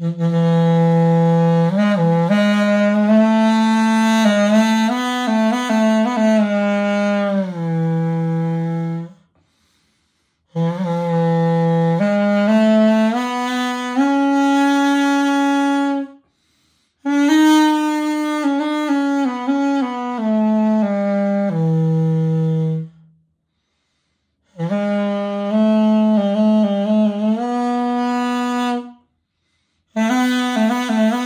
Mm-hmm. Mm-hmm.